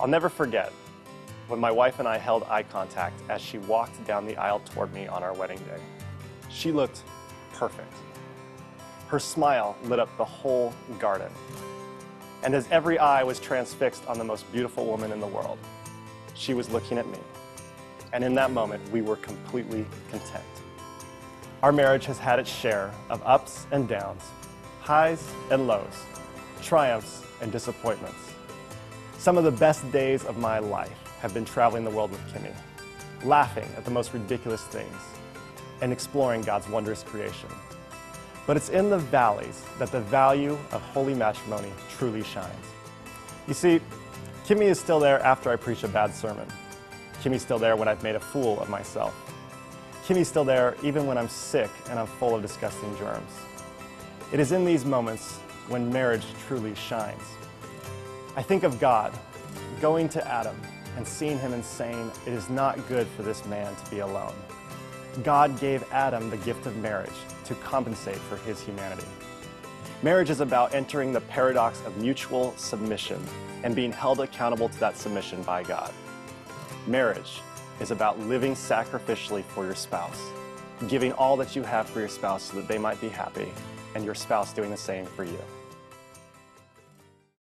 I'll never forget when my wife and I held eye contact as she walked down the aisle toward me on our wedding day. She looked perfect. Her smile lit up the whole garden. And as every eye was transfixed on the most beautiful woman in the world, she was looking at me. And in that moment, we were completely content. Our marriage has had its share of ups and downs, highs and lows, triumphs and disappointments. Some of the best days of my life have been traveling the world with Kimmy, laughing at the most ridiculous things, and exploring God's wondrous creation. But it's in the valleys that the value of holy matrimony truly shines. You see, Kimmy is still there after I preach a bad sermon. Kimmy's still there when I've made a fool of myself. Kimmy's still there even when I'm sick and I'm full of disgusting germs. It is in these moments when marriage truly shines. I think of God going to Adam and seeing him and saying, It is not good for this man to be alone. God gave Adam the gift of marriage to compensate for his humanity. Marriage is about entering the paradox of mutual submission and being held accountable to that submission by God. Marriage is about living sacrificially for your spouse, giving all that you have for your spouse so that they might be happy, and your spouse doing the same for you.